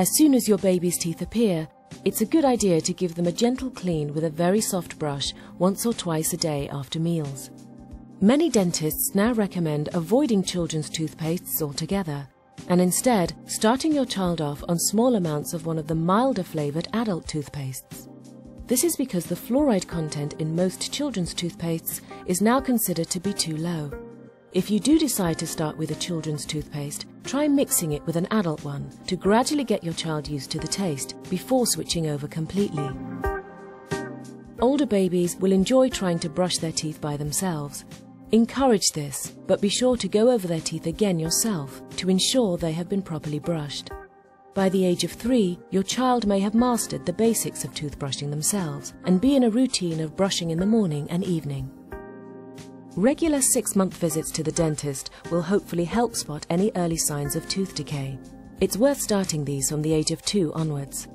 As soon as your baby's teeth appear, it's a good idea to give them a gentle clean with a very soft brush once or twice a day after meals. Many dentists now recommend avoiding children's toothpastes altogether and instead starting your child off on small amounts of one of the milder flavoured adult toothpastes. This is because the fluoride content in most children's toothpastes is now considered to be too low. If you do decide to start with a children's toothpaste, try mixing it with an adult one to gradually get your child used to the taste before switching over completely. Older babies will enjoy trying to brush their teeth by themselves, Encourage this, but be sure to go over their teeth again yourself to ensure they have been properly brushed. By the age of three, your child may have mastered the basics of toothbrushing themselves and be in a routine of brushing in the morning and evening. Regular six-month visits to the dentist will hopefully help spot any early signs of tooth decay. It's worth starting these from the age of two onwards.